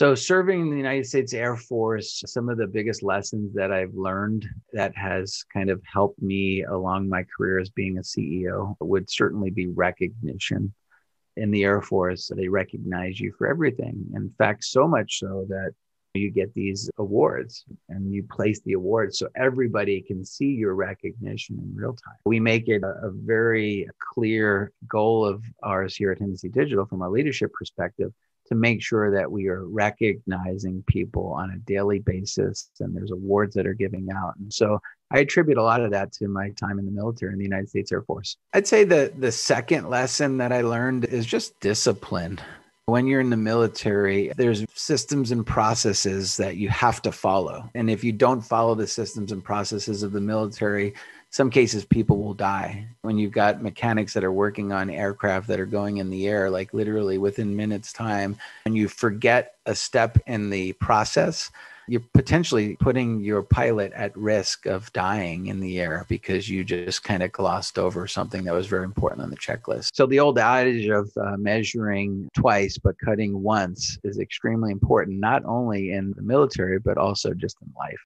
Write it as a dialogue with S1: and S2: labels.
S1: So, serving in the United States Air Force, some of the biggest lessons that I've learned that has kind of helped me along my career as being a CEO would certainly be recognition. In the Air Force, they recognize you for everything. In fact, so much so that you get these awards and you place the awards so everybody can see your recognition in real time. We make it a, very clear goal of ours here at Hennessey Digital from a leadership perspective to make sure that we are recognizing people on a daily basis and there's awards that are giving out. And so I attribute a lot of that to my time in the military in the United States Air Force. I'd say the the second lesson that I learned is just discipline. When you're in the military, there's systems and processes that you have to follow. And if you don't follow the systems and processes of the military, some cases people will die when you've got mechanics that are working on aircraft that are going in the air like literally within minutes time and you forget a step in the process you're potentially putting your pilot at risk of dying in the air because you just kind of glossed over something that was very important on the checklist. So, the old adage of uh, measuring twice but cutting once is extremely important, not only in the military, but also just in life.